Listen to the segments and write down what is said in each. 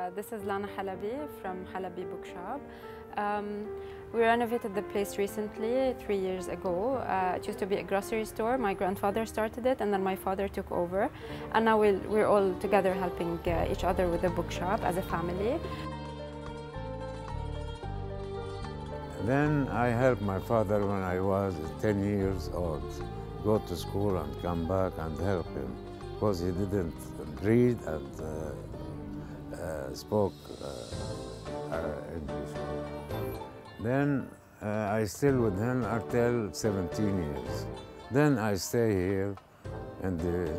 Uh, this is Lana Halabi from Halabi Bookshop. Um, we renovated the place recently, three years ago. Uh, it used to be a grocery store. My grandfather started it and then my father took over. And now we'll, we're all together helping uh, each other with the bookshop as a family. Then I helped my father when I was 10 years old, go to school and come back and help him because he didn't read and uh, spoke uh, uh, English. Then uh, I still with him until 17 years. Then I stay here in the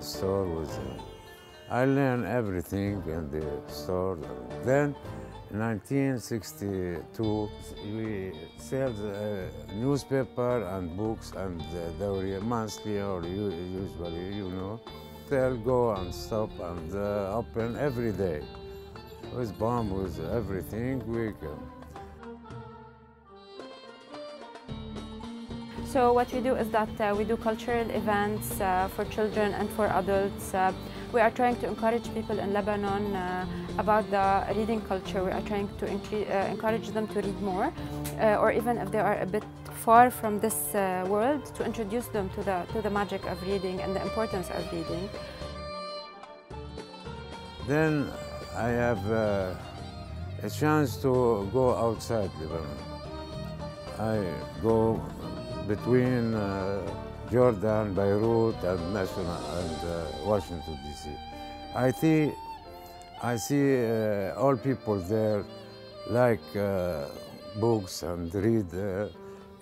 store with him. I learn everything in the store. Then 1962, we sell the newspaper and books and uh, they were monthly or usually, you know. They'll go and stop and uh, open every day. With bomb, with everything, we can. So what we do is that uh, we do cultural events uh, for children and for adults. Uh, we are trying to encourage people in Lebanon uh, about the reading culture. We are trying to uh, encourage them to read more, uh, or even if they are a bit far from this uh, world, to introduce them to the, to the magic of reading and the importance of reading. Then I have uh, a chance to go outside Lebanon. I go between uh, Jordan, Beirut, and National and uh, Washington D.C. I see, I see uh, all people there like uh, books and read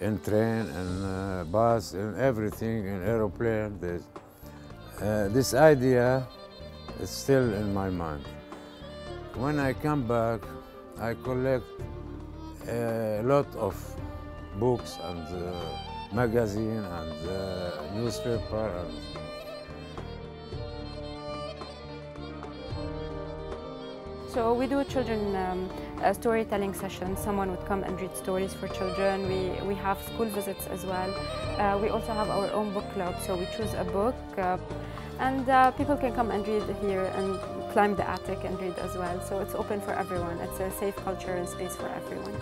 in train and uh, bus and everything in aeroplane. There's, uh, this idea is still in my mind. When I come back, I collect a lot of books and uh, magazine and uh, newspaper and So we do children um, uh, storytelling sessions. Someone would come and read stories for children. We, we have school visits as well. Uh, we also have our own book club, so we choose a book uh, and uh, people can come and read here and climb the attic and read as well. So it's open for everyone. It's a safe culture and space for everyone.